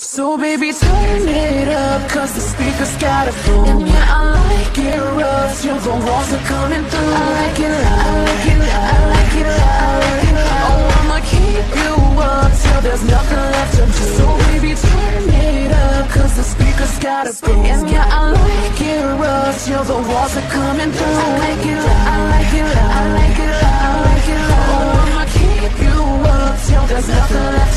So baby turn it up Cause the speakers got a boom And yeah I like it. Rough Till the walls are coming through. I like it loud I like it loud I like it loud I like it. Loud Oh I'ma keep you up Till there's nothing left to do So baby turn it up Cause the speakers got a boom And yeah I like it rough Till the walls are coming through. I like it loud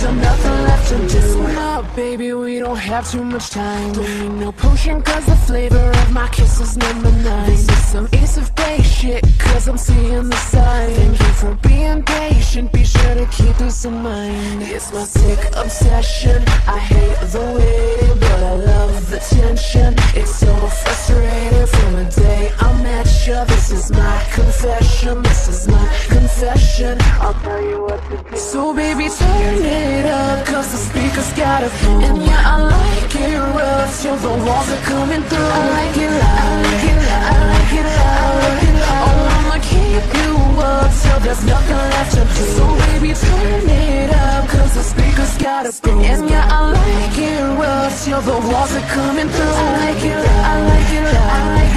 nothing nothing left to do. Up, baby, we don't have too much time. Don't no potion, cause the flavor of my kiss is number nine This is some ace of base shit, cause I'm seeing the sign. Thank you for being patient, be sure to keep this in mind. It's my sick obsession, I hate the waiting But I love the tension, it's so frustrating From the day I met you, this is my This is my confession, I'll tell you what to do. So baby, turn it up, cause the speakers got a boom And yeah, I like it rough till the walls are coming through. I like it loud, I like it loud, I like it loud, I like it loud Oh, I'ma keep you up till there's nothing left to do. So baby, turn it up, cause the speakers got a boom And yeah, I like it rough till the walls are coming through. I like it loud, I like it loud, I like it loud,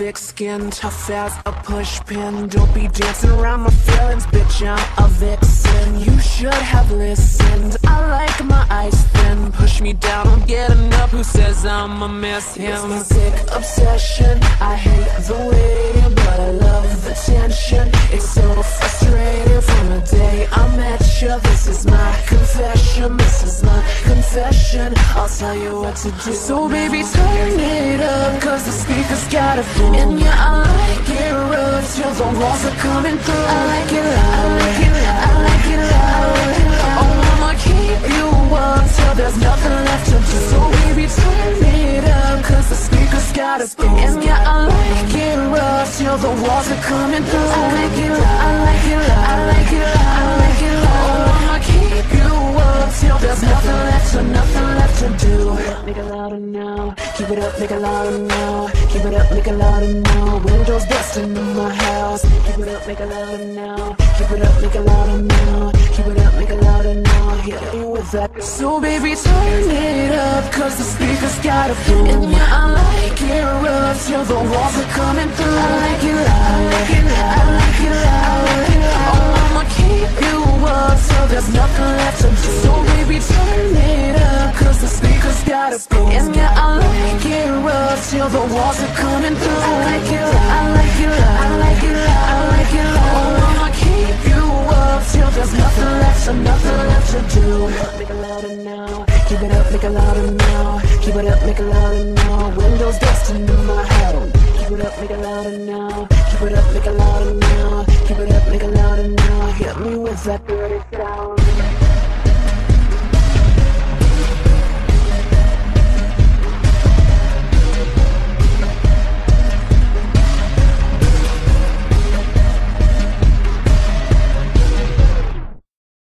I'm thick-skinned, tough as a pushpin Don't be dancing around my feelings, bitch, I'm a vixen. You should have listened, I like my ice thin. Push me down, I'm getting up, who says I'ma miss him? It's my sick obsession, I hate the waiting But I love the tension, it's so frustrating From the day I met you, this is my confession. This is my confession, I'll tell you what to do. So baby, turn it up, cause the speakers got a boom And yeah, I like it rough till the walls are coming through. I like it loud, I like it loud, I like it loud. Oh, I'ma keep you up till there's nothing left to do. So baby, turn it up, cause the speakers got a boom And yeah, I like it rough till the walls are coming through. I like it loud, I like it loud, I like it loud, I like it loud up till there's nothing left to, nothing left to do. Make it louder now, keep it up, make it louder now Keep it up, make it louder now Windows busting in my house. Keep it up, make it louder now Keep it up, make it louder now Keep it up, make it louder now Hit me with that. So baby, turn it up Cause the speakers got a boom And yeah, I like it rough Till the walls are coming through. I like it. loud, boom And yeah, I like it rough Till the walls are coming through. I like it I like it I like it I like it. Oh, I'ma keep you up Till there's nothing left, so nothing left to do. Make it louder now Keep it up, make it louder now. Keep it up, make it louder now. Windows dusting in my house Keep it up, make it louder now. Keep it up, make it louder now. Keep it up, make it louder now. Hit me with that dirty sound